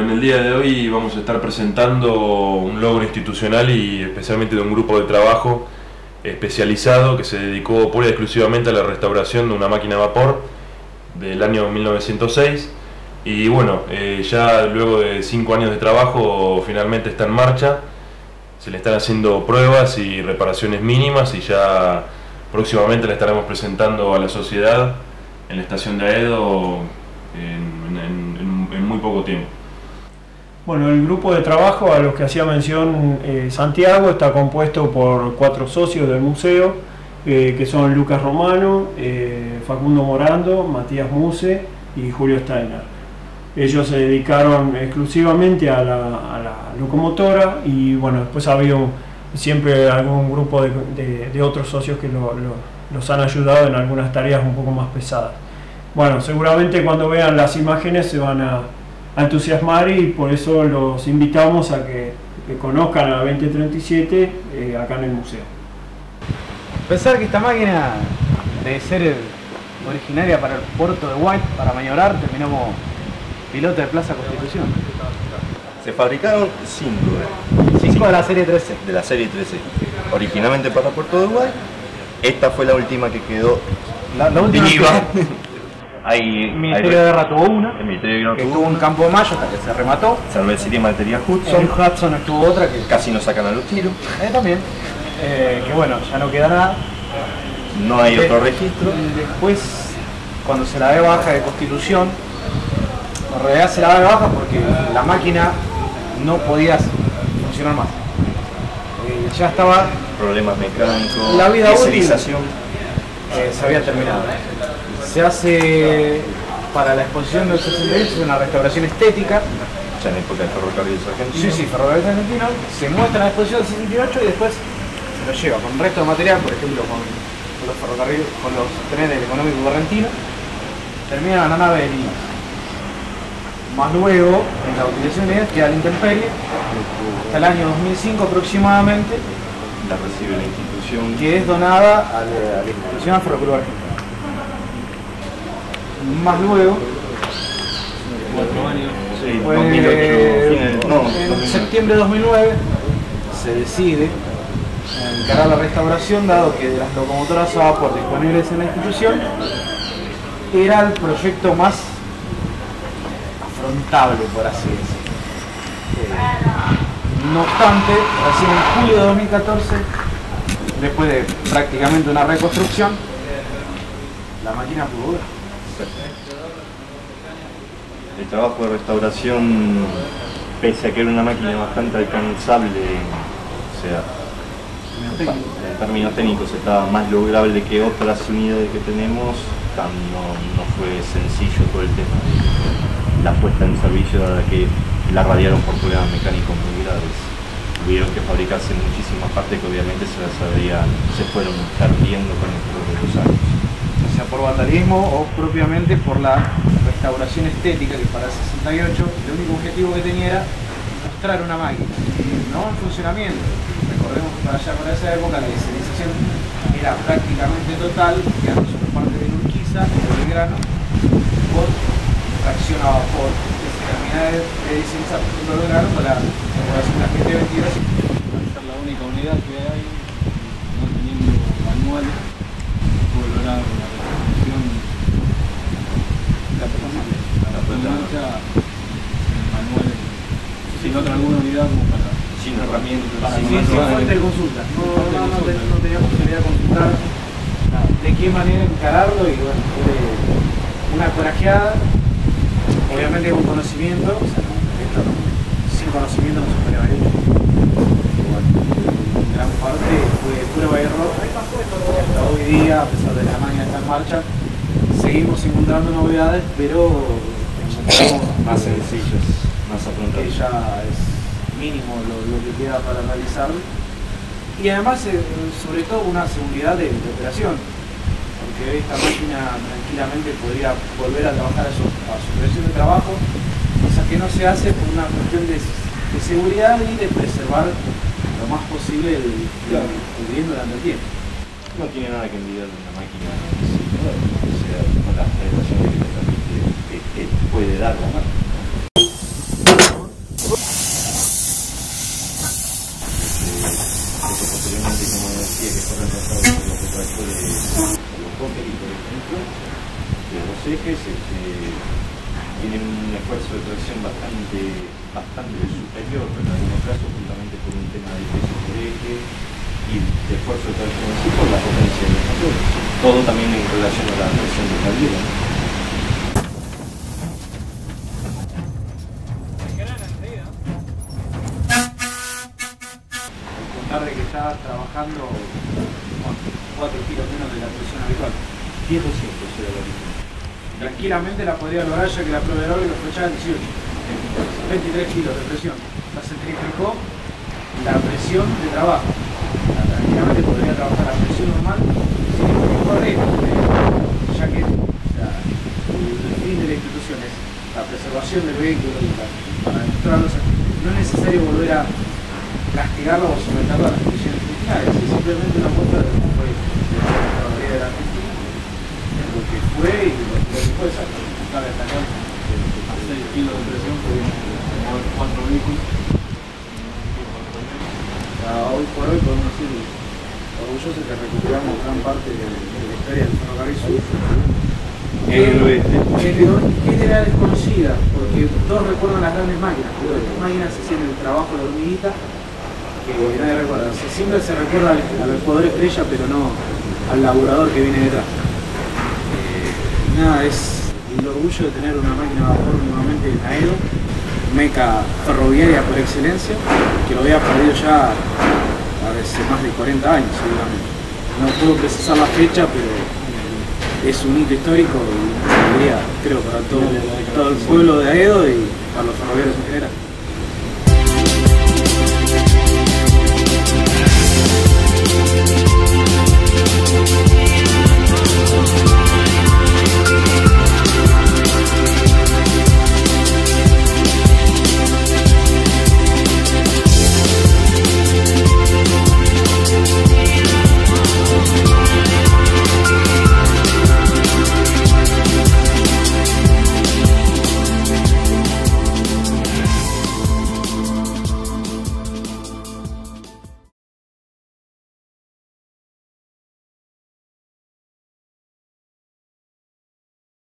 En el día de hoy vamos a estar presentando un logro institucional y especialmente de un grupo de trabajo especializado que se dedicó pura y exclusivamente a la restauración de una máquina de vapor del año 1906 y bueno, eh, ya luego de cinco años de trabajo finalmente está en marcha, se le están haciendo pruebas y reparaciones mínimas y ya próximamente la estaremos presentando a la sociedad en la estación de Aedo en muy poco tiempo. Bueno, el grupo de trabajo a los que hacía mención eh, Santiago está compuesto por cuatro socios del museo, eh, que son Lucas Romano, eh, Facundo Morando, Matías Muse y Julio Steiner. Ellos se dedicaron exclusivamente a la, locomotora y bueno, después ha habido siempre algún grupo de, otros socios que los han ayudado en algunas tareas un poco más pesadas. Bueno, seguramente cuando vean las imágenes se van a entusiasmar y por eso los invitamos a que, conozcan a 2037 eh, acá en el museo. Pensar que esta máquina de ser originaria para el puerto de White, para Mayorar, terminamos piloto de Plaza Constitución. Se fabricaron cinco. Cinco de la serie 13. De la serie 13. Originalmente para el puerto de White. Esta fue la última que quedó la, última el Ministerio de Guerra tuvo una. El Ministerio de que tuvo un campo de mayo hasta que se remató. Cervecería Materia Hudson. En Hudson estuvo otra que casi nos sacan a los tiros. Eh, también. Eh, que bueno, ya no queda nada. No hay otro registro. Después, cuando se la ve baja de constitución, en realidad se la ve baja porque la máquina no podía funcionar más. Eh, ya estaba. Problemas mecánicos. La vida útil se había terminado se hace para la exposición del 68 una restauración estética. Ya en época de ferrocarriles argentinos. Sí, sí, ferrocarriles argentinos. Se muestra la exposición del 68 y después se lo lleva con el resto de material, por ejemplo con, los ferrocarriles, con los trenes del económico correntino. Termina la nave de. Más luego, en la utilización de queda la intemperie, hasta el año 2005 aproximadamente. La recibe la institución. Que es donada a la, a la institución Ferrocarril Argentino más luego. en septiembre de 2009 se decide encarar la restauración, dado que de las locomotoras a vapor disponibles en la institución era el proyecto más afrontable, por así decirlo. no obstante, recién en julio de 2014, después de prácticamente una reconstrucción, la máquina pudo el trabajo de restauración, pese a que era una máquina bastante alcanzable, o sea, en términos técnicos estaba más lograble que otras unidades que tenemos, no, fue sencillo todo el tema de la puesta en servicio dada que la radiaron por problemas mecánicos muy graves. Tuvieron que fabricarse muchísimas partes que obviamente se las se fueron perdiendo con el de los años por vandalismo o propiamente por la restauración estética que para el 68 el único objetivo que tenía era mostrar una máquina, no en funcionamiento. Recordemos que para allá, para esa época, la dieselización era prácticamente total, quedando solo parte de Urquiza, de Belgrano, por tracción a vapor. Que se termina de, de por ejemplo Belgrano con la restauración de la GT22. ser la única unidad que hay, no teniendo manuales, puede lograr marcha manuales, sin otra alguna unidad como para sin herramientas no, no, no, no, tenía posibilidad de consultar. De qué manera encararlo y bueno fue una corajeada. Obviamente con conocimiento o sea, esto, sin conocimiento no se podría haber hecho. Bueno, gran parte fue prueba y error. Hasta hoy día a pesar de la máquina está en marcha seguimos encontrando novedades pero más sencillos, más afrontables. Que ya es mínimo lo, que queda para realizar. Y además, eh, sobre todo, una seguridad de, operación. Porque esta máquina tranquilamente podría volver a trabajar a su, a de trabajo, cosa que no se hace por una cuestión de, seguridad y de preservar lo más posible el, bien durante el tiempo. No tiene nada que envidiar de una máquina, o sea, con las prestaciones que te permite que, puede dar la marca. De los ejes, este, tienen un esfuerzo de tracción bastante, bastante superior en algunos casos, justamente por un tema de peso por eje y de esfuerzo de tracción en sí por la potencia de los motores. Todo también en relación a la presión de caldera. ¿no? contar de que estaba trabajando 4 kilos menos de la presión habitual. 10 200 era original. Tranquilamente la podría lograr ya que la prueba de oro lo flechaba 18. 23 kilos de presión. La centrifugó la presión de trabajo. La- Tranquilamente podría trabajar a presión normal sin ningún correr, ya que sea, el fin de la institución es la preservación del vehículo la- para demostrarlo. o sea, no es necesario volver a castigarlo o someterlo a las condiciones criminales, es simplemente una muestra de cómo fue la Contraloría de la Argentina, es lo que fue. Cabe destacar que A 6 kilos de presión pudimos mover 4 vehículos. Hoy por hoy podemos decir orgullosos que recuperamos gran parte de, de la historia del ferrocarril sur. No- que era desconocida, porque todos recuerdan las grandes máquinas, pero las máquinas hacían el trabajo de hormiguita que nadie recuerda. Siempre se recuerda al, al jugador estrella, pero no al laburador que viene detrás. Nada, es el orgullo de tener una máquina a vapor nuevamente en Aedo, meca ferroviaria por excelencia, que lo había perdido ya hace más de 40 años seguramente. No puedo precisar la fecha, pero es un hito histórico y una alegría, creo, para todo, todo el pueblo de Aedo y para los ferroviarios en general.